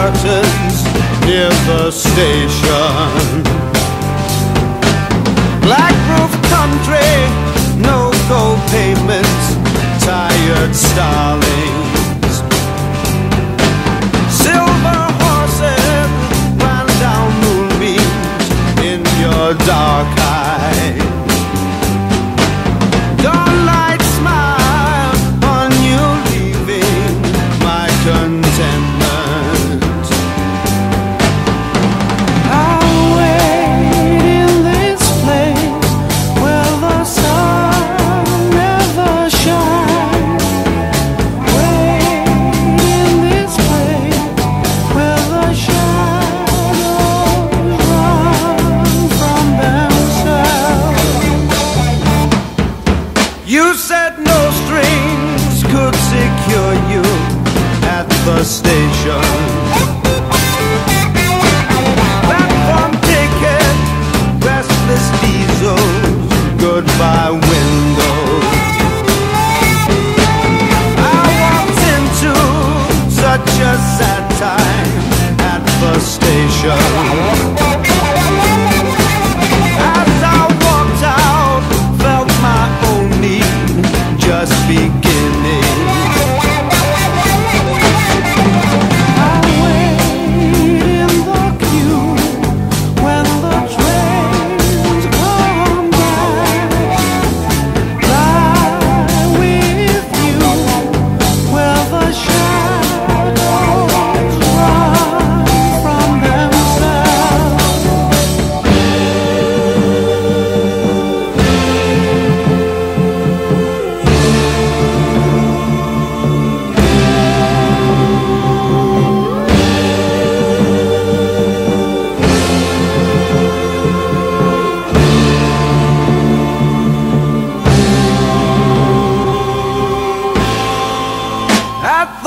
curtains near the station. Black roof country, no go payments, tired stars. the station Platform ticket, restless diesels, goodbye windows. I walked into such a sad time at the station.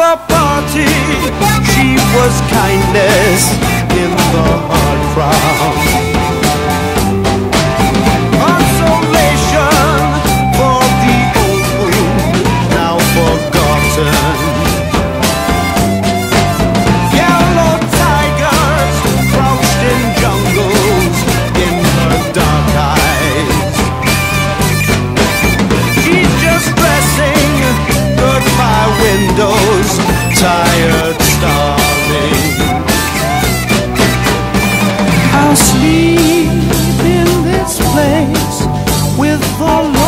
the party. She was kindness in the hard crowd. como